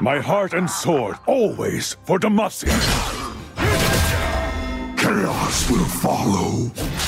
My heart and sword, always for Demacia. Chaos will follow.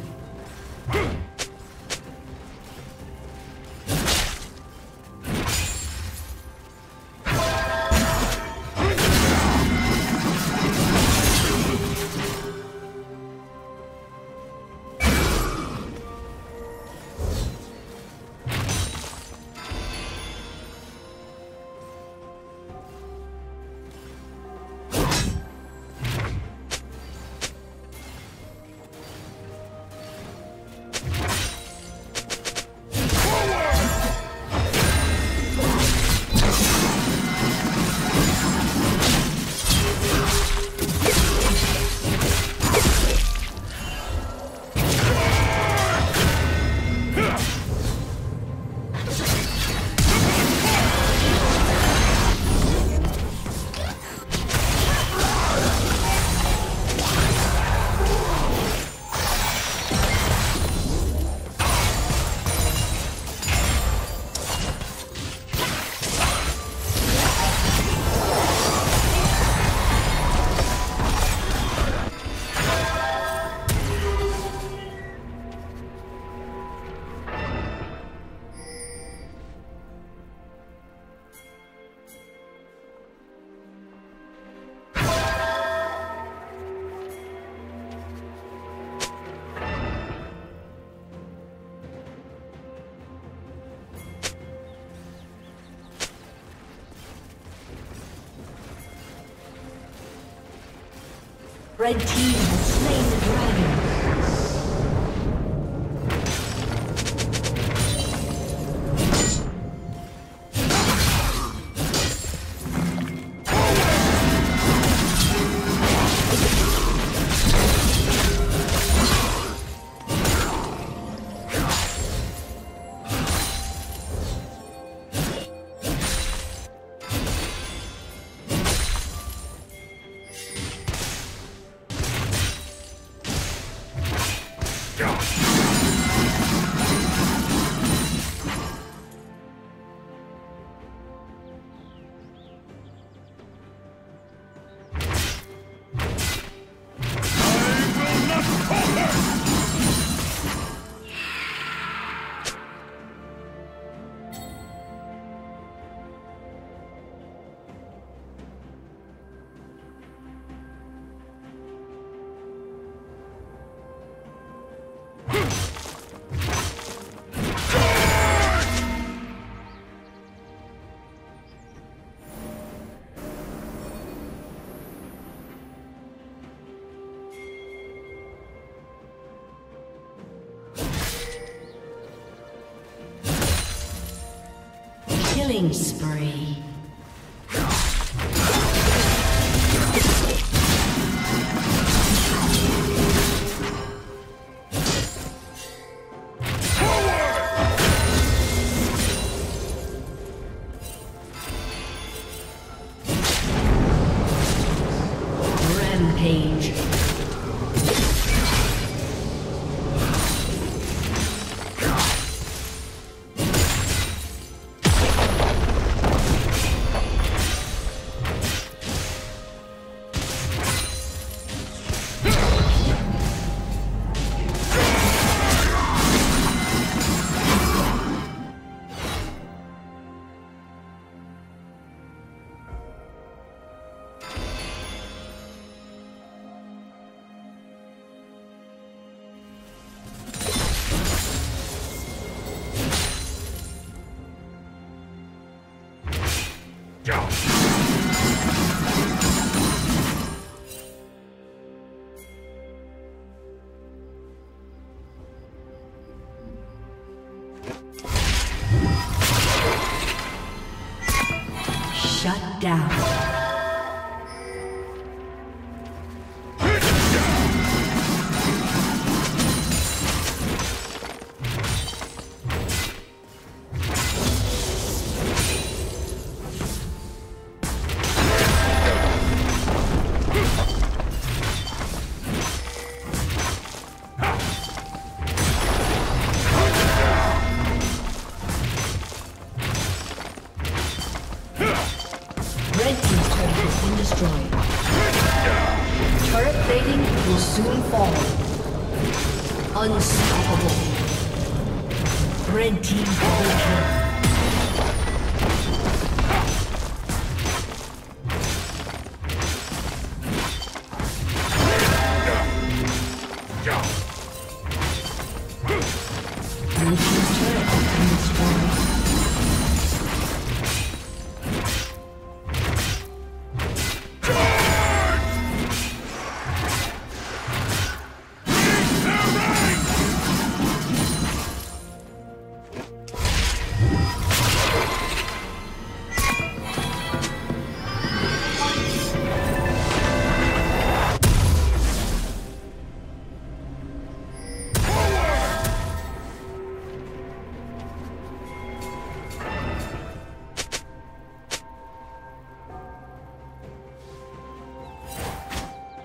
Red team Killing spree. Shut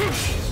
Huh.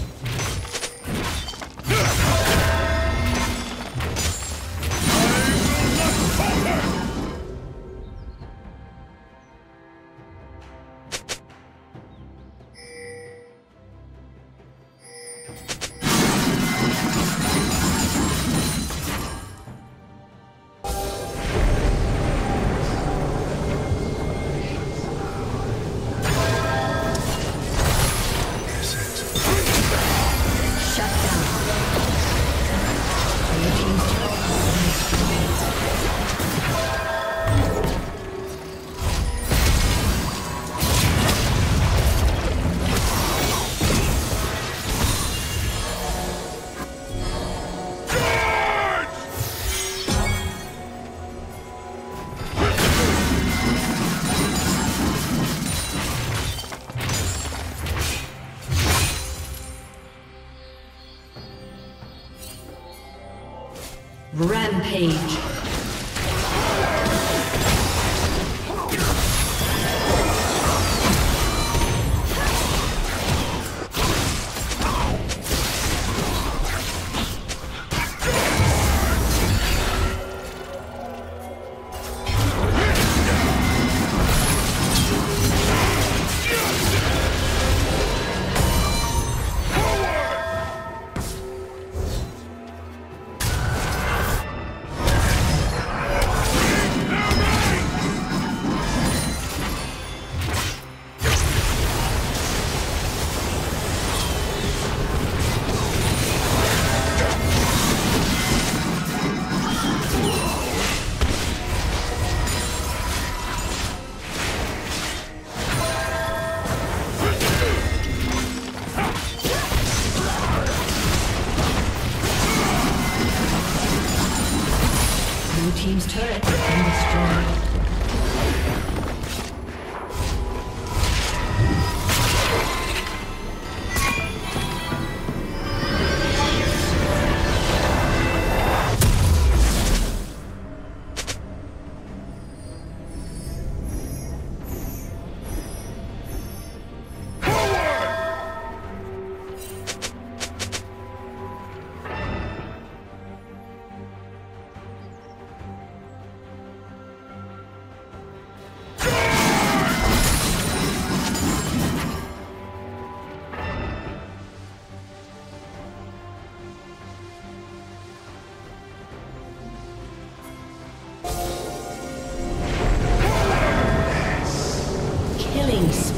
Spree.